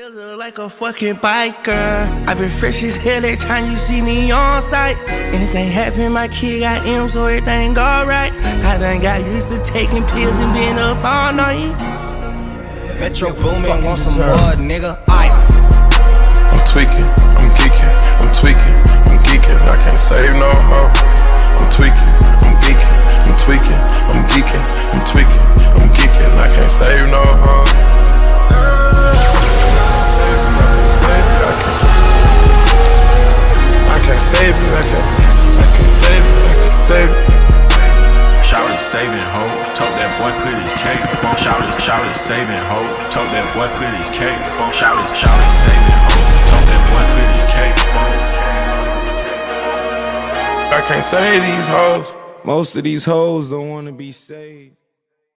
Still look like a fucking biker. I been fresh as hell every time you see me on site. Anything happen, my kid got M, so everything alright. I done got used to taking pills and being up all night. Metro Boomin, want some more, nigga. Aye. I'm tweaking, saving hoes, told that boy put his cake. Shout is, shout is saving hoes, told that boy put his cake. Shout is, shout is saving hoes, told that boy put his cake. I can't save these hoes. Most of these hoes don't wanna be saved.